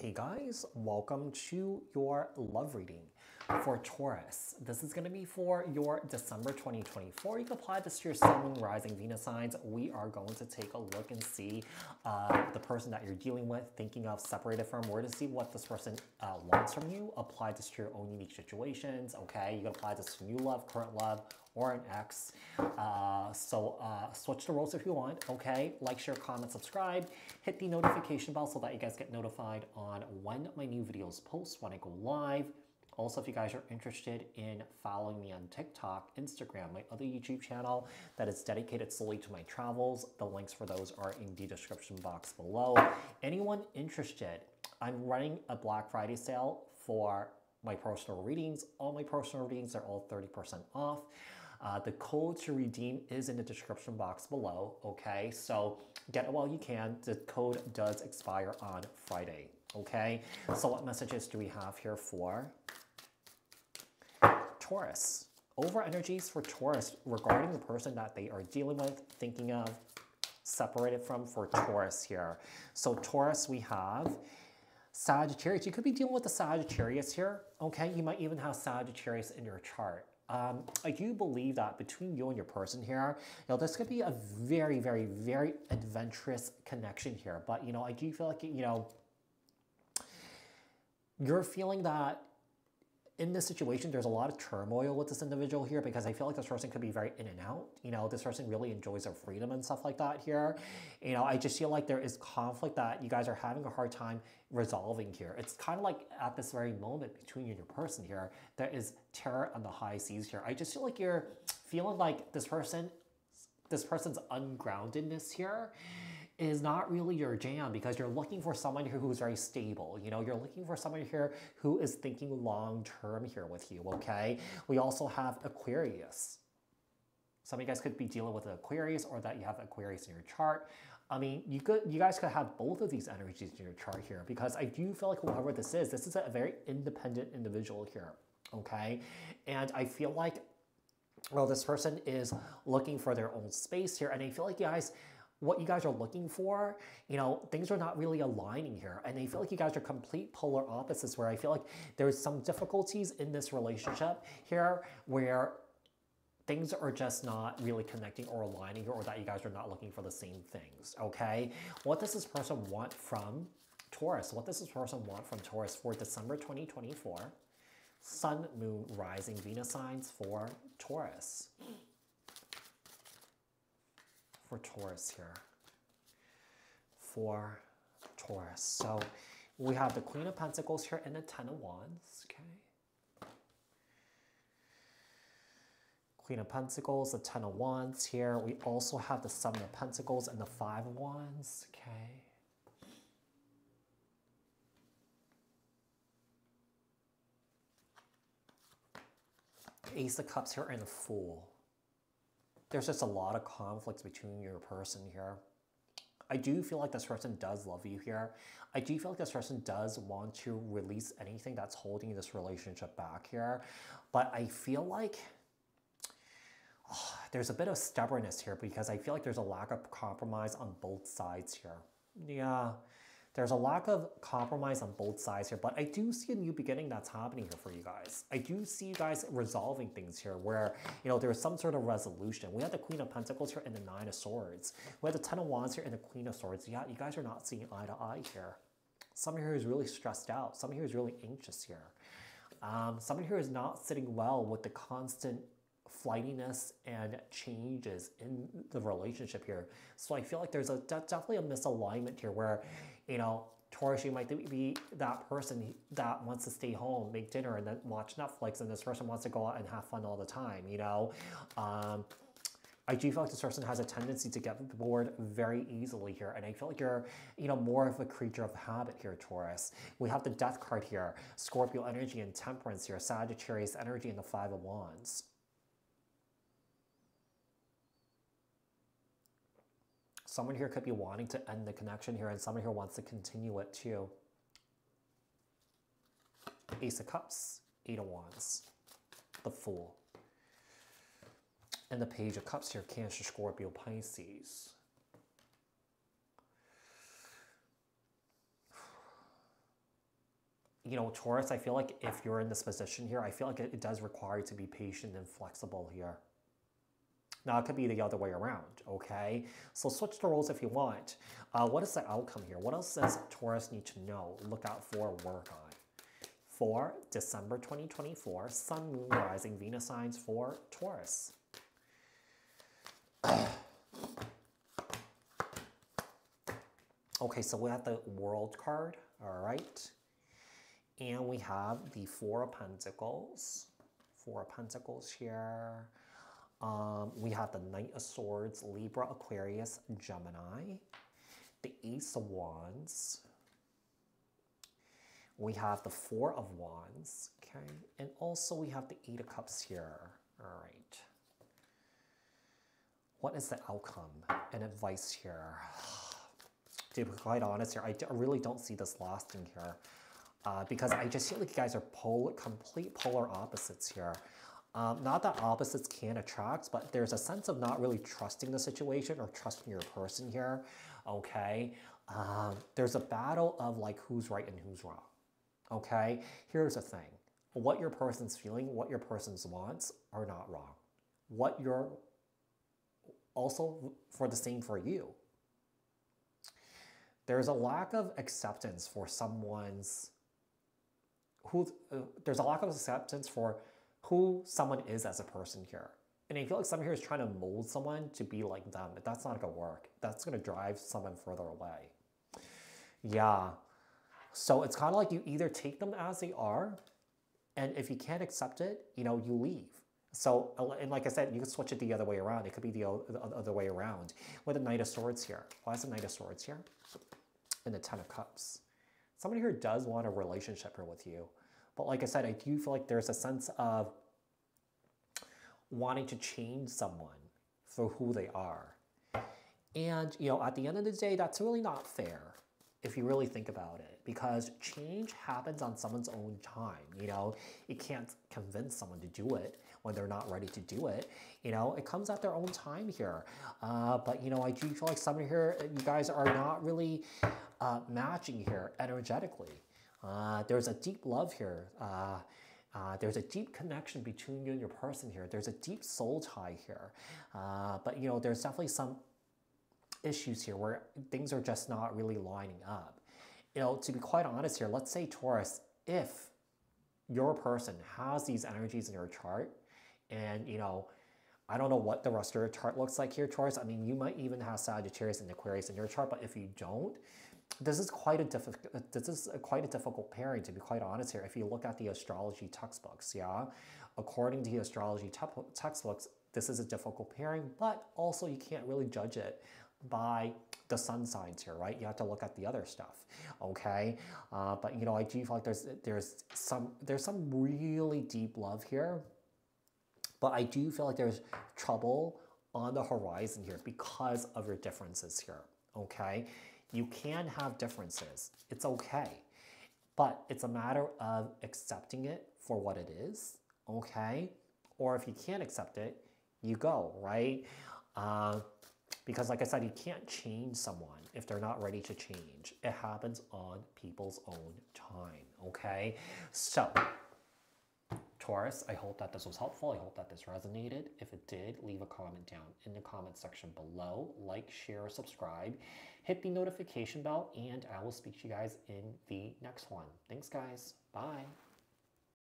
Hey guys, welcome to your love reading for Taurus. This is going to be for your December 2024. You can apply this to your Sun, Moon, Rising, Venus signs. We are going to take a look and see uh, the person that you're dealing with, thinking of, separated from. We're to see what this person uh, wants from you. Apply this to your own unique situations, okay? You can apply this to new love, current love, or an X. Uh, so uh, switch the roles if you want, okay? Like, share, comment, subscribe. Hit the notification bell so that you guys get notified on when my new videos post, when I go live. Also, if you guys are interested in following me on TikTok, Instagram, my other YouTube channel that is dedicated solely to my travels, the links for those are in the description box below. Anyone interested, I'm running a Black Friday sale for my personal readings. All my personal readings are all 30% off. Uh, the code to redeem is in the description box below, okay? So get it while you can. The code does expire on Friday, okay? So what messages do we have here for Taurus. Over energies for Taurus regarding the person that they are dealing with, thinking of, separated from for Taurus here. So Taurus, we have Sagittarius. You could be dealing with the Sagittarius here, okay? You might even have Sagittarius in your chart. Um, I do believe that between you and your person here, you know, this could be a very, very, very adventurous connection here. But, you know, I do feel like, you know, you're feeling that in this situation, there's a lot of turmoil with this individual here because I feel like this person could be very in and out. You know, this person really enjoys their freedom and stuff like that here. You know, I just feel like there is conflict that you guys are having a hard time resolving here. It's kind of like at this very moment between you and your person here, there is terror on the high seas here. I just feel like you're feeling like this person, this person's ungroundedness here is not really your jam because you're looking for someone here who's very stable. You know, you're looking for someone here who is thinking long term here with you, okay? We also have Aquarius. Some of you guys could be dealing with Aquarius or that you have Aquarius in your chart. I mean, you could, you guys could have both of these energies in your chart here because I do feel like whoever this is, this is a very independent individual here, okay? And I feel like, well, this person is looking for their own space here, and I feel like you guys what you guys are looking for, you know, things are not really aligning here. And I feel like you guys are complete polar opposites where I feel like there's some difficulties in this relationship here where things are just not really connecting or aligning or that you guys are not looking for the same things, okay? What does this person want from Taurus? What does this person want from Taurus for December 2024? Sun, Moon, Rising, Venus signs for Taurus for Taurus here. For Taurus. So we have the Queen of Pentacles here and the Ten of Wands. Okay. Queen of Pentacles, the Ten of Wands here. We also have the Seven of Pentacles and the Five of Wands. Okay. Ace of Cups here and the Fool there's just a lot of conflicts between your person here. I do feel like this person does love you here. I do feel like this person does want to release anything that's holding this relationship back here. But I feel like oh, there's a bit of stubbornness here because I feel like there's a lack of compromise on both sides here. Yeah, there's a lack of compromise on both sides here, but I do see a new beginning that's happening here for you guys. I do see you guys resolving things here where, you know, there's some sort of resolution. We have the Queen of Pentacles here and the Nine of Swords. We have the Ten of Wands here and the Queen of Swords. Yeah, you guys are not seeing eye to eye here. Someone here is really stressed out. Someone here is really anxious here. Um, someone here is not sitting well with the constant flightiness and changes in the relationship here. So I feel like there's a definitely a misalignment here where you know, Taurus, you might be that person that wants to stay home, make dinner, and then watch Netflix, and this person wants to go out and have fun all the time, you know? Um, I do feel like this person has a tendency to get bored very easily here, and I feel like you're, you know, more of a creature of habit here, Taurus. We have the Death card here, Scorpio energy and Temperance here, Sagittarius energy and the Five of Wands. Someone here could be wanting to end the connection here and someone here wants to continue it too. Ace of Cups, Eight of Wands, the Fool. And the Page of Cups here, Cancer, Scorpio, Pisces. you know, Taurus, I feel like if you're in this position here, I feel like it, it does require you to be patient and flexible here. Now, it could be the other way around, okay? So switch the roles if you want. Uh, what is the outcome here? What else does Taurus need to know, look out for, work on? For December 2024, Sun, Moon, Rising, Venus signs for Taurus. okay, so we have the World card, all right? And we have the Four of Pentacles. Four of Pentacles here. Um, we have the Knight of Swords, Libra, Aquarius, Gemini. The Ace of Wands. We have the Four of Wands, okay? And also we have the Eight of Cups here, all right. What is the outcome and advice here? To be quite honest here, I really don't see this lasting here uh, because I just feel like you guys are complete polar opposites here. Um, not that opposites can attract, but there's a sense of not really trusting the situation or trusting your person here, okay? Um, there's a battle of like who's right and who's wrong, okay? Here's the thing. What your person's feeling, what your person's wants are not wrong. What you're also for the same for you. There's a lack of acceptance for someone's who uh, there's a lack of acceptance for who someone is as a person here. And I feel like someone here is trying to mold someone to be like them, but that's not gonna work. That's gonna drive someone further away. Yeah. So it's kind of like you either take them as they are, and if you can't accept it, you know, you leave. So, uh, and like I said, you can switch it the other way around. It could be the other way around. With the Knight of Swords here. Why is the Knight of Swords here? And the Ten of Cups. Somebody here does want a relationship here with you. But like I said, I do feel like there's a sense of wanting to change someone for who they are. And, you know, at the end of the day, that's really not fair if you really think about it because change happens on someone's own time. You know, you can't convince someone to do it when they're not ready to do it. You know, it comes at their own time here. Uh, but, you know, I do feel like some here, you guys are not really uh, matching here energetically. Uh, there's a deep love here. Uh, uh, there's a deep connection between you and your person here. There's a deep soul tie here. Uh, but you know, there's definitely some issues here where things are just not really lining up. You know, to be quite honest here, let's say Taurus, if your person has these energies in your chart, and you know, I don't know what the rest of your chart looks like here, Taurus. I mean, you might even have Sagittarius and Aquarius in your chart, but if you don't, this is quite a difficult. This is a quite a difficult pairing, to be quite honest here. If you look at the astrology textbooks, yeah, according to the astrology te textbooks, this is a difficult pairing, but also you can't really judge it by the sun signs here, right? You have to look at the other stuff, okay? Uh, but you know, I do feel like there's there's some there's some really deep love here, but I do feel like there's trouble on the horizon here because of your differences here, okay? You can have differences. It's okay. But it's a matter of accepting it for what it is, okay? Or if you can't accept it, you go, right? Uh, because like I said, you can't change someone if they're not ready to change. It happens on people's own time, okay? So Taurus, I hope that this was helpful. I hope that this resonated. If it did, leave a comment down in the comment section below. Like, share, subscribe, hit the notification bell, and I will speak to you guys in the next one. Thanks, guys. Bye.